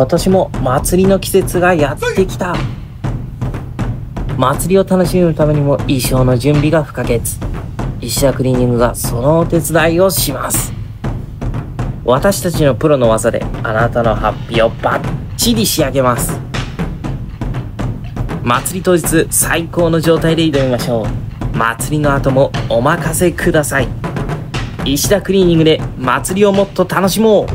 今年も祭りの季節がやってきた。祭りを楽しむためにも衣装の準備が不可欠。石田クリーニングがそのお手伝いをします。私たちのプロの技であなたのハッピーをバッチリ仕上げます。祭り当日最高の状態で挑みましょう。祭りの後もお任せください。石田クリーニングで祭りをもっと楽しもう。